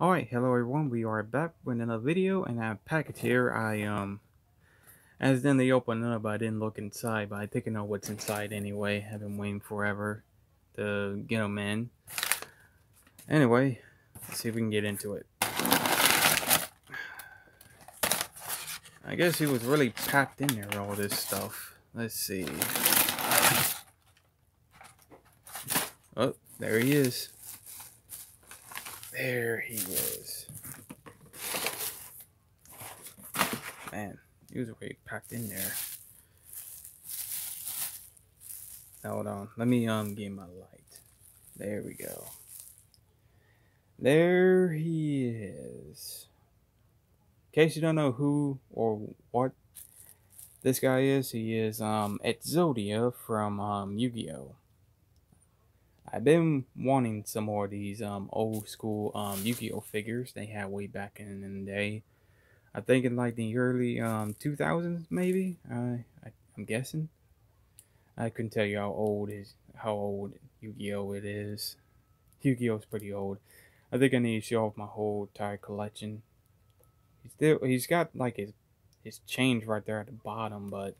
Alright, hello everyone, we are back with another video, and I have a package here. I, um, as accidentally opened it up, I didn't look inside, but I think I know what's inside anyway. I've been waiting forever to get them in. Anyway, let's see if we can get into it. I guess he was really packed in there, all this stuff. Let's see. Oh, there he is. There he is. Man, he was really packed in there. Now, Hold on. Let me um get my light. There we go. There he is. In case you don't know who or what this guy is, he is um Exodia from um Yu-Gi-Oh! I've been wanting some more of these um, old school um, Yu-Gi-Oh figures they had way back in, in the day. I think in like the early um, 2000s, maybe. I, I am guessing. I couldn't tell you how old is how old Yu-Gi-Oh it is. Yu-Gi-Oh is pretty old. I think I need to show off my whole entire collection. He's still he's got like his his change right there at the bottom, but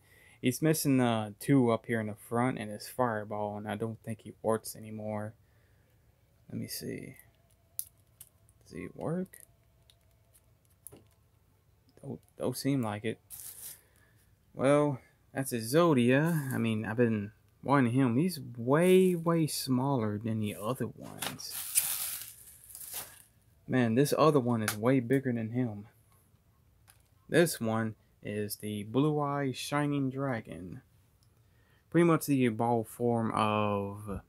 He's missing uh, two up here in the front and his fireball, and I don't think he warts anymore. Let me see. Does he work? Don't, don't seem like it. Well, that's Exodia. I mean, I've been wanting him. He's way, way smaller than the other ones. Man, this other one is way bigger than him. This one is the Blue Eye Shining Dragon. Pretty much the evolved form of,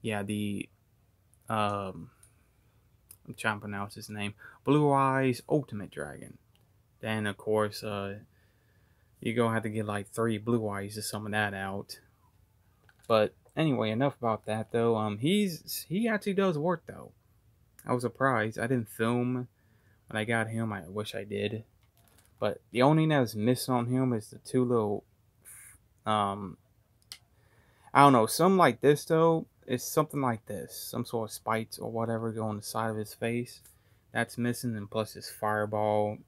yeah, the, um, I'm trying to pronounce his name, Blue Eyes Ultimate Dragon. Then, of course, uh, you're going to have to get like three Blue Eyes to summon that out. But anyway, enough about that though. Um, he's, he actually does work though. I was surprised. I didn't film when I got him. I wish I did. But the only thing that's missing on him is the two little, um, I don't know, something like this though. It's something like this, some sort of spikes or whatever go on the side of his face. That's missing, and plus his fireball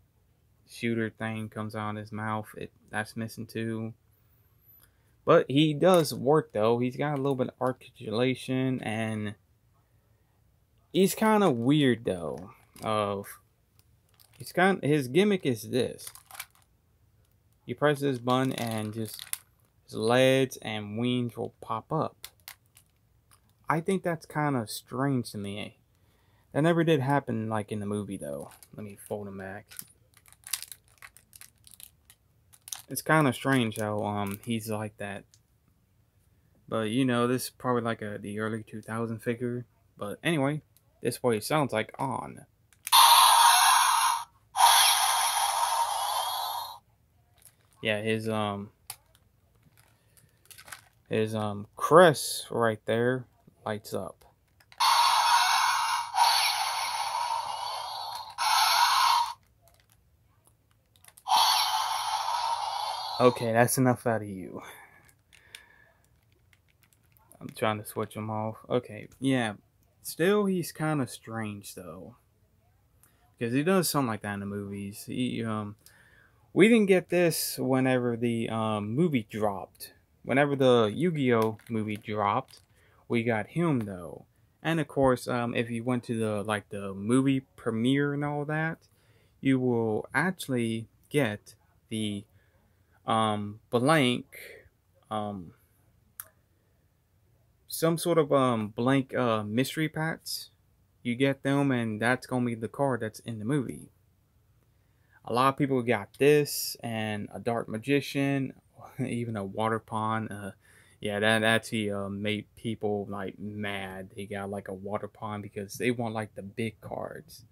shooter thing comes out of his mouth. It that's missing too. But he does work though. He's got a little bit of articulation and he's kind of weird though. Of He's kind his gimmick is this. You press this button and just his legs and wings will pop up. I think that's kind of strange to me. That never did happen like in the movie though. Let me fold him back. It's kind of strange how um he's like that. But you know, this is probably like a the early 2000 figure. But anyway, this he sounds like on. Yeah, his um his um crest right there lights up. Okay, that's enough out of you. I'm trying to switch him off. Okay, yeah. Still, he's kind of strange, though. Because he does something like that in the movies. He, um, we didn't get this whenever the um, movie dropped. Whenever the Yu-Gi-Oh movie dropped, we got him though. And of course, um, if you went to the like the movie premiere and all that, you will actually get the um, blank, um, some sort of um, blank uh, mystery packs. You get them, and that's gonna be the card that's in the movie a lot of people got this and a dark magician even a Watapon uh, yeah that actually uh, made people like mad. They got like a Watapon because they want like the big cards.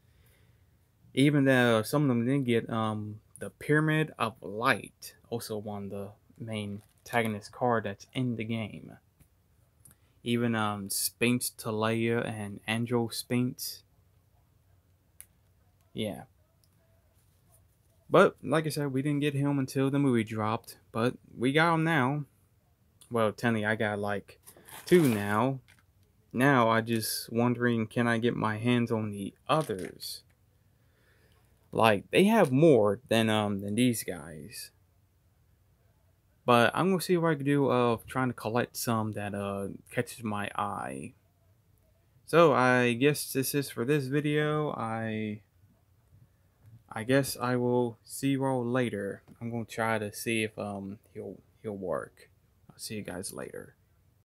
Even though some of them didn't get um the pyramid of light also one the main antagonist card that's in the game. Even um Sphinx Teleia and Andro Sphinx. Yeah but, like I said, we didn't get him until the movie dropped. But we got him now. Well, technically, I got like two now. now I just wondering can I get my hands on the others? Like they have more than um than these guys. But I'm gonna see what I can do of trying to collect some that uh catches my eye. So I guess this is for this video. I I guess I will see you all later. I'm gonna try to see if um he'll he'll work. I'll see you guys later.